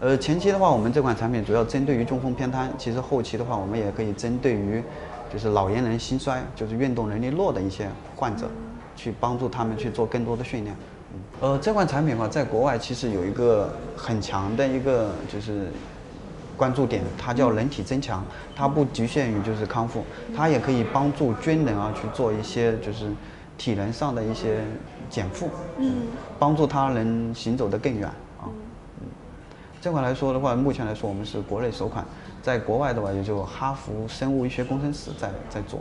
呃，前期的话，我们这款产品主要针对于中风偏瘫，其实后期的话，我们也可以针对于就是老年人心衰，就是运动能力弱的一些患者，去帮助他们去做更多的训练。呃，这款产品的话，在国外其实有一个很强的一个就是关注点，它叫人体增强，它不局限于就是康复，它也可以帮助军人啊去做一些就是体能上的一些减负，嗯，帮助他能行走得更远这款来说的话，目前来说我们是国内首款，在国外的话也就哈佛生物医学工程师在在做。